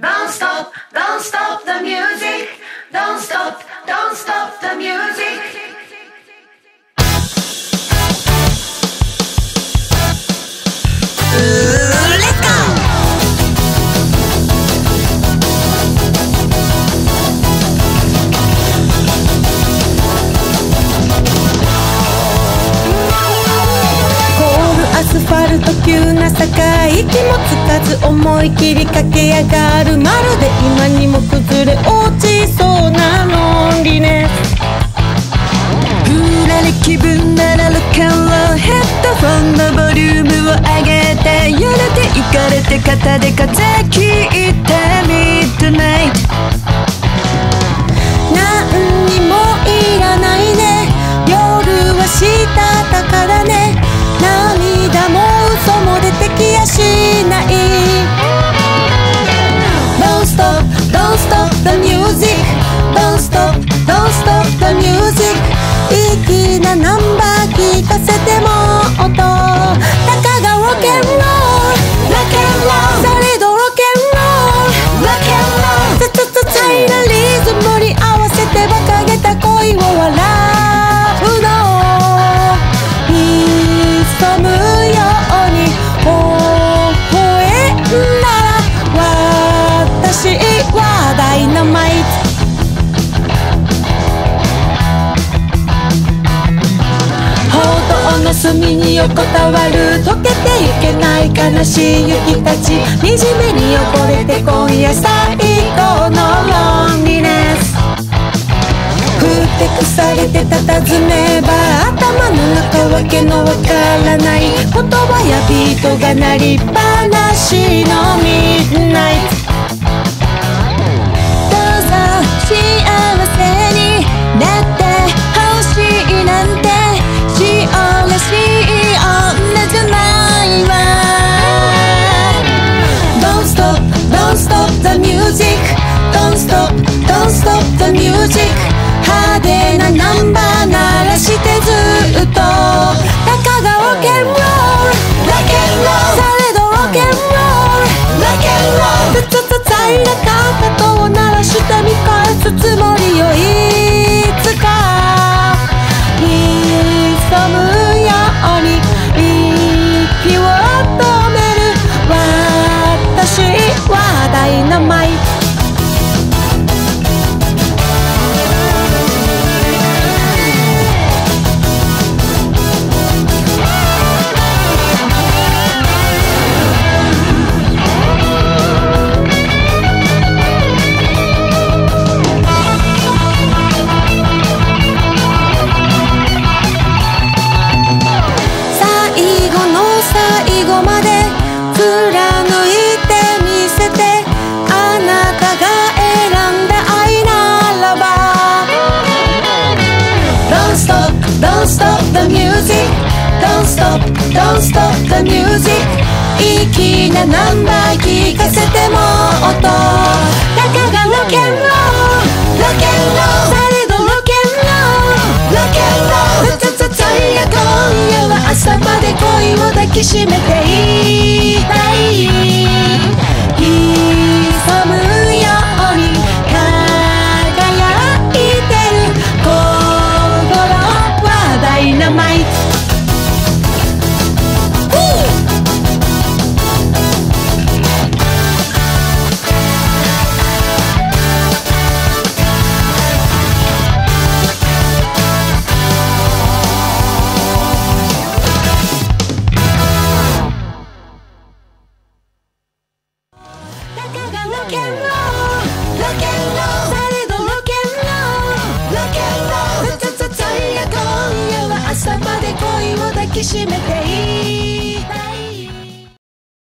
Don't stop, don't stop the music. Don't stop, don't stop the music. アスファルト急な坂息もつかず思い切り駆け上がるまるで今にも崩れ落ちそうなロンリネスふらり気分ならロケンローヘッドフォンのボリュームを上げて揺れていかれて肩で風切聞かせても音たかがロケンロールロケンロールされどロケンロールロケンロールつつつついなリズムに合わせて馬鹿げた恋を笑うの潜むように微笑んだら私はダイナマイト道の隅に横たわる溶けてゆけない悲しい雪たち。惨めに汚れて今夜最高のロンリネス。ふてくされて佇めば頭の中わけのわからない。言葉やビートが鳴りっぱなしのミッドナイト the music 派手なナンバー鳴らし Don't stop, don't stop the music Don't stop, don't stop the music 粋なナンバー聞さまで恋を抱きしめていたい。きしめてい